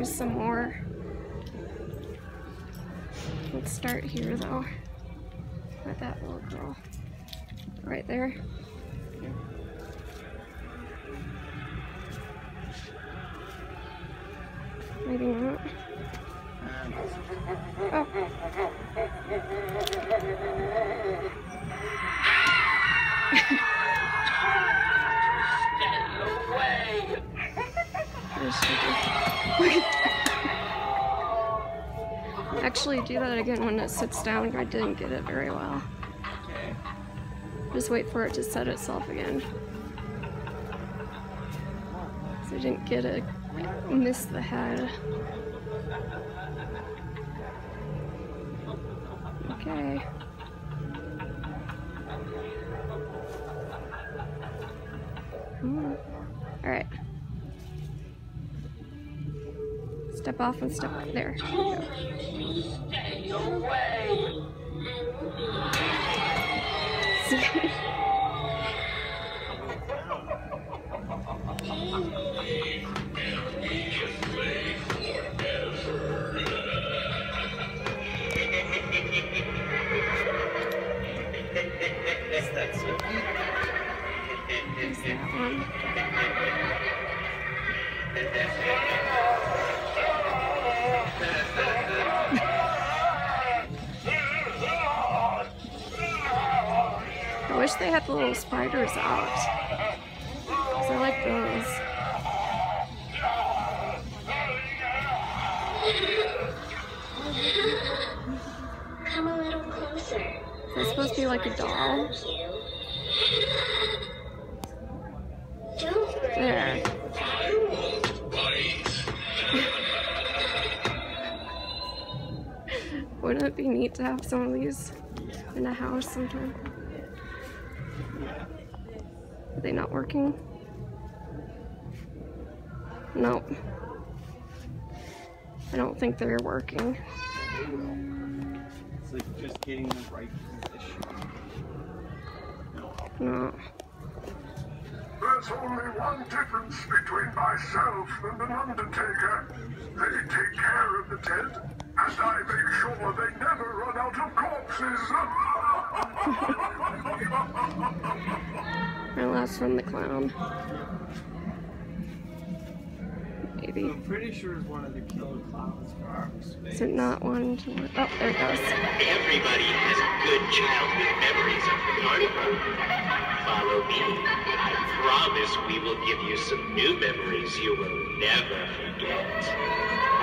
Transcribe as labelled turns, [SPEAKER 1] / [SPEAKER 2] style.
[SPEAKER 1] do some more. Let's start here though. With that little girl. Right there. Maybe not. Oh. Actually, do that again when it sits down. I didn't get it very well. Just wait for it to set itself again. So I didn't get it. Miss the head. Okay. Hmm. All right. Step off and step up there.
[SPEAKER 2] Stay away.
[SPEAKER 1] See?
[SPEAKER 3] Is that Sophie?
[SPEAKER 1] There's that one. I wish they had the little spiders out. 'Cause I like those.
[SPEAKER 2] Come a little closer.
[SPEAKER 1] Is that supposed to be like a doll?
[SPEAKER 2] Love you. Don't worry.
[SPEAKER 1] There. Wouldn't it be neat to have some of these in a house sometime? Are they not working? Nope. I don't think they're working.
[SPEAKER 3] It's like just getting the right position.
[SPEAKER 1] No.
[SPEAKER 4] There's only one difference between myself and an undertaker. They take care of the dead, and I make sure they never run out of corpses.
[SPEAKER 1] My last one, the clown. Maybe.
[SPEAKER 3] I'm pretty sure it's one of the killer clowns for outer space.
[SPEAKER 1] Is it not one to work? Oh, there it goes.
[SPEAKER 5] Everybody has good childhood memories of the carnival. Follow me. I promise we will give you some new memories you will never forget.